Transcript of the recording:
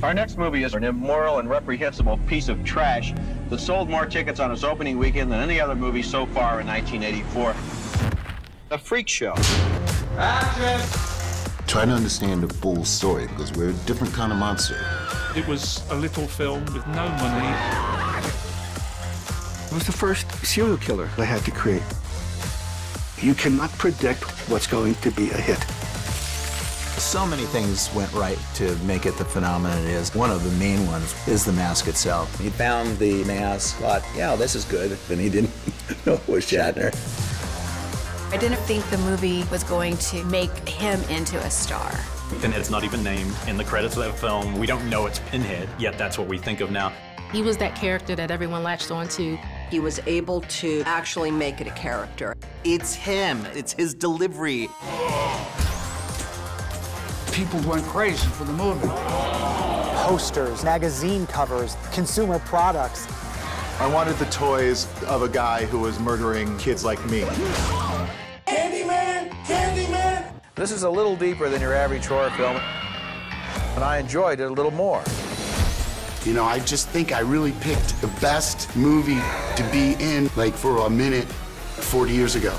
Our next movie is an immoral and reprehensible piece of trash that sold more tickets on its opening weekend than any other movie so far in 1984. A freak show. Try to understand the full story because we're a different kind of monster. It was a little film with no money. It was the first serial killer I had to create. You cannot predict what's going to be a hit. So many things went right to make it the phenomenon it is. One of the main ones is the mask itself. He found the mask, thought, yeah, this is good, and he didn't know it was Shatner. I didn't think the movie was going to make him into a star. Pinhead's not even named in the credits of that film. We don't know it's Pinhead, yet that's what we think of now. He was that character that everyone latched onto. He was able to actually make it a character. It's him. It's his delivery. People went crazy for the movie. Posters, magazine covers, consumer products. I wanted the toys of a guy who was murdering kids like me. Candyman! Candyman! This is a little deeper than your average horror film, and I enjoyed it a little more. You know, I just think I really picked the best movie to be in, like, for a minute 40 years ago.